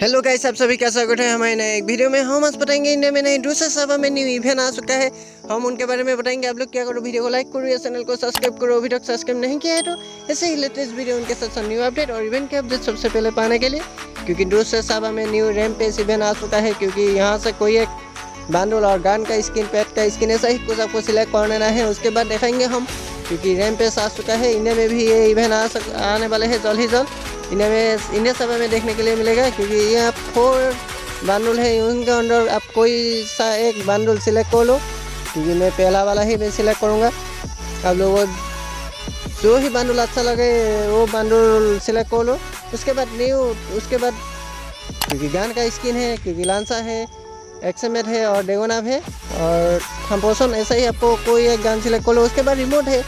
Hello guys आप सभी का स्वागत है हमारे नए एक वीडियो में। हम आज बताएँगे इंडिया में नई दूसरे सभा में न्यू इवेंट आ चुका है। हम उनके बारे में बताएँगे। आप लोग क्या करो, वीडियो को लाइक करो या चैनल को सब्सक्राइब करो। अभी तक सब्सक्राइब नहीं किया है तो ऐसे ही लेटेस्ट वीडियो उनके साथ न्यू अपडेट और इवेंट के अपडेट सबसे पहले पाने के लिए। क्योंकि दूसरे सभा में न्यू रैम पेज इवेंट आ चुका है, क्योंकि यहाँ से कोई एक बांडुल और गान का स्किन पैड का स्किन ऐसा ही कुछ आपको सिलेक्ट कर लेना है। उसके बाद देखेंगे हम, क्योंकि रैम पेज आ चुका है। इंडिया में भी ये इवेंट आ आने वाले हैं जल्द ही जल्द। इंडिया में इंडिया सभा में देखने के लिए मिलेगा, क्योंकि ये आप फोर बांडुल है उनके अंदर आप कोई सा एक बांडुल सिलेक्ट कर लो, क्योंकि मैं पहला वाला ही मैं सिलेक्ट करूँगा। आप लोगों जो ही बांडुल अच्छा लगे, वो बांडुल सिलेक्ट कर लो। उसके बाद न्यू उसके बाद, क्योंकि गान का स्किन है, क्योंकि लांसा है एक्समेट है और डेगोनाव है, और कंपोसन ऐसा ही आपको कोई एक गान सिलेक्ट कर लो। उसके बाद रिमोट है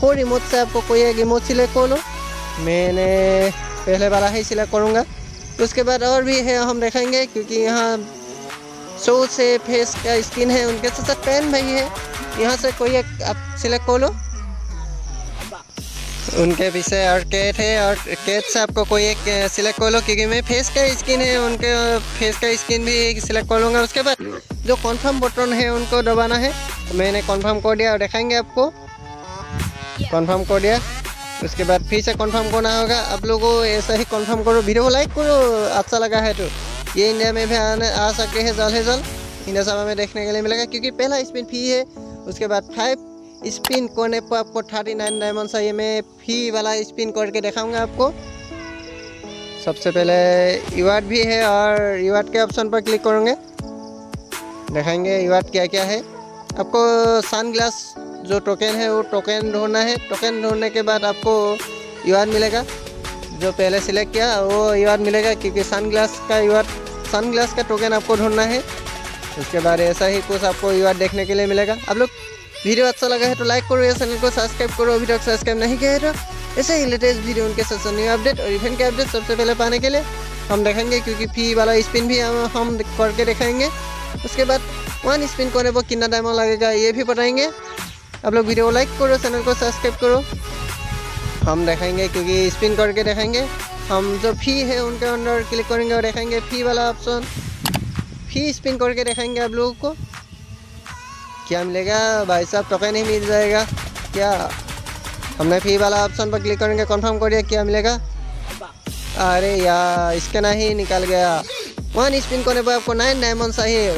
फोर रिमोट से आपको कोई एक रिमोट सिलेक्ट कर लो। मैंने पहले वाला ही सिलेक्ट करूँगा। उसके बाद और भी है, हम देखेंगे, क्योंकि यहाँ शो से फेस का स्किन है, उनके साथ साथ पेन भाई है। यहाँ से कोई एक, आप सिलेक्ट कर लो उनके पीछे और कैट है, और कैट से आपको कोई एक सिलेक्ट कर लो क्योंकि मैं फेस का स्किन है, उनके फेस का स्किन भी सिलेक्ट कर लूँगा उसके बाद जो कॉन्फर्म बटन है, उनको दबाना है। मैंने कॉन्फर्म कर दिया, और दिखाएँगे आपको। कॉन्फर्म कर दिया। उसके बाद फिर से कॉन्फर्म करना होगा। आप लोगों को ऐसा ही कॉन्फर्म करो वीडियो को लाइक करो अच्छा लगा है तो। ये इंडिया में भी आने, आ सकते हैं जल्द से जल्द। इंडिया सभा में देखने के लिए मिलेगा, क्योंकि पहला स्पिन फ़ी है। उसके बाद फाइव स्पिन करने पर आपको थर्टी नाइन डायमंड चाहिए। मैं फ़ी वाला स्पिन करके दिखाऊँगा आपको। सबसे पहले यूआर्ट भी है और रिवार्ड के ऑप्शन पर क्लिक करेंगे। दिखाएँगे रिवार्ड क्या क्या है। आपको सन ग्लास जो टोकन है, वो टोकन ढूंढना है। टोकन ढूँढने के बाद आपको यूआर मिलेगा, जो पहले सिलेक्ट किया, वो यूआर मिलेगा, क्योंकि सन ग्लास का यूआर सन ग्लास का टोकन आपको ढूंढना है। उसके बाद ऐसा ही कुछ आपको यूआर देखने के लिए मिलेगा। आप लोग, वीडियो अच्छा लगा है तो लाइक करो या चैनल को सब्सक्राइब करो। अभी तक सब्सक्राइब नहीं किया है तो ऐसे ही लेटेस्ट वीडियो उनके साथ न्यू अपडेट और इवेंट के अपडेट सबसे पहले पाने के लिए हम देखेंगे, क्योंकि फ़ी वाला स्पिन भी हम हम करके दिखाएँगे उसके बाद वन स्पिन करने पर कितना टाइम लगेगा, ये भी बताएँगे। आप लोग वीडियो को लाइक करो चैनल को सब्सक्राइब करो। हम देखेंगे क्योंकि स्पिन करके देखेंगे हम जो फ़ी है उनके अंदर क्लिक करेंगे और देखेंगे फ़ी वाला ऑप्शन फ़ी स्पिन करके देखेंगे आप लोगों को। क्या मिलेगा? भाई साहब टोकन ही मिल जाएगा। क्या? हमने फ़ी वाला ऑप्शन पर क्लिक करेंगे कंफर्म करिए, क्या मिलेगा? अरे यार, इसके ही निकल गया। वन स्पिन करने पर आपको नाइन डायमंड चाहिए।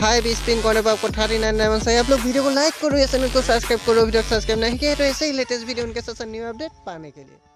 फाइव स्पिन करने पर आपको थर्टी नाइन डायमंड चाहिए आप लोग वीडियो को लाइक करो या चैनल को सब्सक्राइब करो वीडियो सब्सक्राइब नहीं किया तो ऐसे ही लेटेस्ट वीडियो उनके साथ न्यू अपडेट पाने के लिए